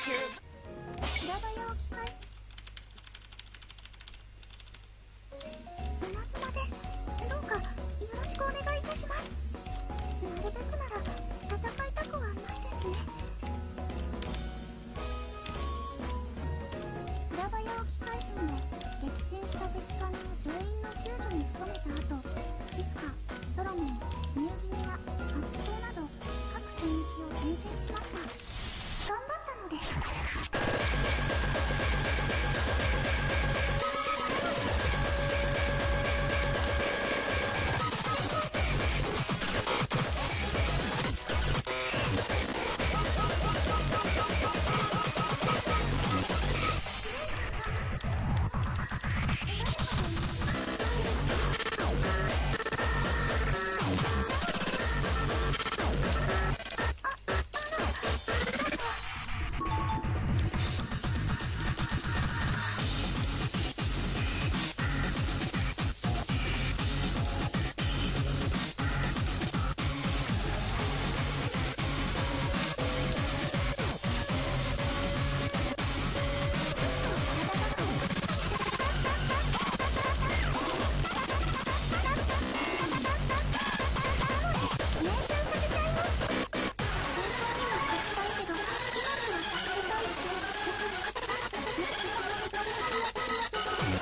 平場屋を機械ですどうかよろしくお願いいたしますくなら戦いたくはないですね撃沈した敵艦の乗員の救助に努めた後キスカソロモンニューギニア格闘など各戦域を転戦しました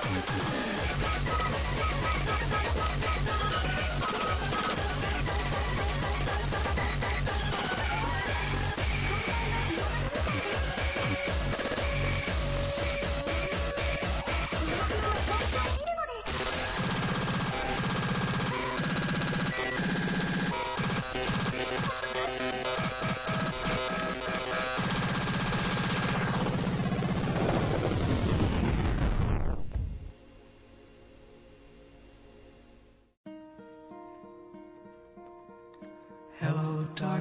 Thank you.